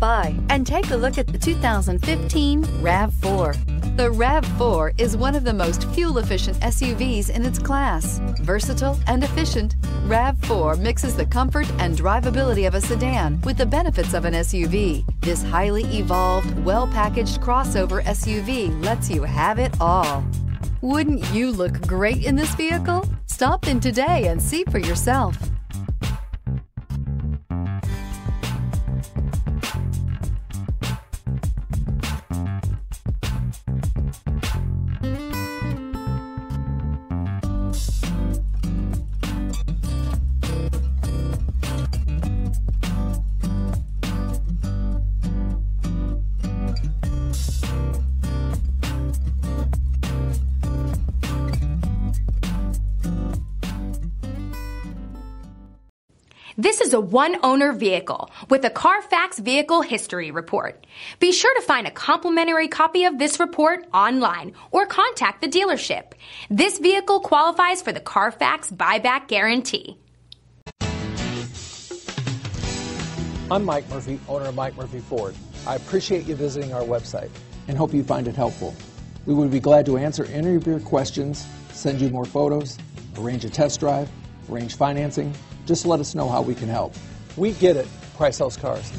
by and take a look at the 2015 RAV4. The RAV4 is one of the most fuel efficient SUVs in its class. Versatile and efficient, RAV4 mixes the comfort and drivability of a sedan with the benefits of an SUV. This highly evolved, well packaged crossover SUV lets you have it all. Wouldn't you look great in this vehicle? Stop in today and see for yourself. This is a one owner vehicle with a Carfax Vehicle History Report. Be sure to find a complimentary copy of this report online or contact the dealership. This vehicle qualifies for the Carfax Buyback Guarantee. I'm Mike Murphy, owner of Mike Murphy Ford. I appreciate you visiting our website and hope you find it helpful. We would be glad to answer any of your questions, send you more photos, arrange a test drive, arrange financing. Just let us know how we can help. We get it. Price House cars.